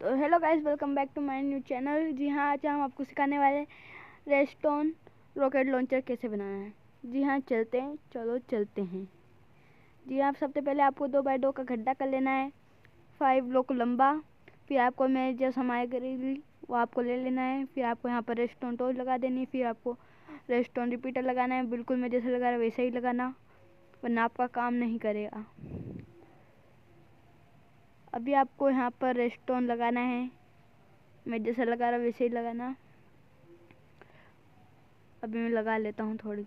तो hello guys welcome back to my new channel जी हाँ आज हम आपको सिखाने वाले रेस्टोन रॉकेट लॉन्चर कैसे बनाना है। जी हाँ चलते हैं। चलो, चलते हैं। जी हाँ सबसे पहले आपको दो बाई दो का गड्ढा कर लेना है। फाइव ब्लॉक लंबा। फिर आपको मैं जो समाय करेगी वो आपको ले लेना है। फिर आपको यहाँ पर रेस्टोन टोज लगा देनी फिर आपको रेस्टोन रिपीटर लगाना है। बिल्कुल मैं जैसे लगा रहा वैसे ही लगाना। वरना आपका काम नहीं करेगा। अभी आपको यहाँ पर रेस्टोन लगाना है। मैं जैसा लगा रहा वैसे ही लगाना। अभी मैं लगा लेता हूँ थोड़ी।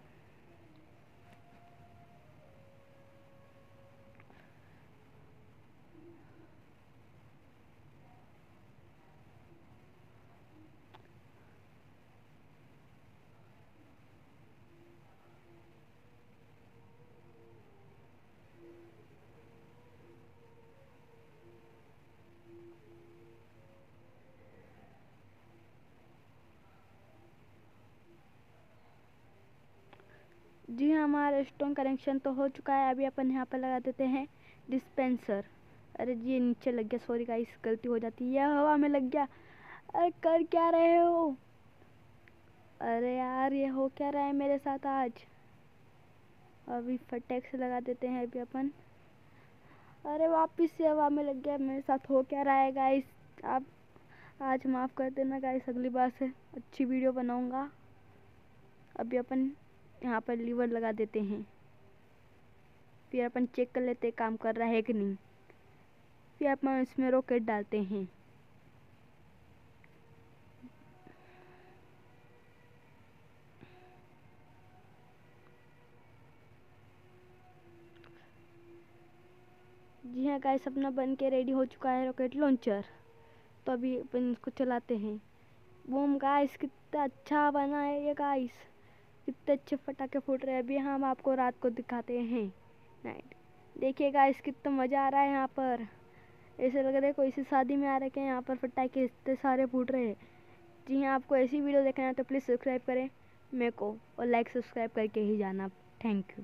जी हाँ हमारा स्टोन कनेक्शन तो हो चुका है। अभी अपन यहाँ पर लगा देते हैं डिस्पेंसर अरे जी नीचे लग गया। सॉरी गाइस गलती हो जाती है। यह हवा में लग गया। अरे कर क्या रहे हो? अरे यार, ये हो क्या रहा है मेरे साथ आज? अभी फटेक से लगा देते हैं अभी अपन। अरे वापस से हवा में लग गया। मेरे साथ हो क्या रहा है गाइस आप, आज माफ़ कर देना गाइस अगली बार से अच्छी वीडियो बनाऊँगा। अभी अपन यहाँ पर लीवर लगा देते हैं। फिर अपन चेक कर लेते हैं काम कर रहा है कि नहीं। फिर अपन इसमें रॉकेट डालते हैं। जी हाँ गाइस अपना बन के रेडी हो चुका है रॉकेट लॉन्चर तो अभी अपन इसको चलाते हैं। बूम गाइस कितना अच्छा बना है ये गाइस कितने अच्छे पटाखे फूट रहे हैं। अभी हम आपको रात को दिखाते हैं। नाइट देखिएगा इस कितना मज़ा आ रहा है यहाँ पर। ऐसे लग रहा है कोई सी शादी में आ रखे हैं, यहाँ पर फटाखे इतने सारे फूट रहे हैं। जी हाँ आपको ऐसी वीडियो देखना है तो प्लीज़ सब्सक्राइब करें मेरे को और लाइक सब्सक्राइब करके ही जाना। Thank you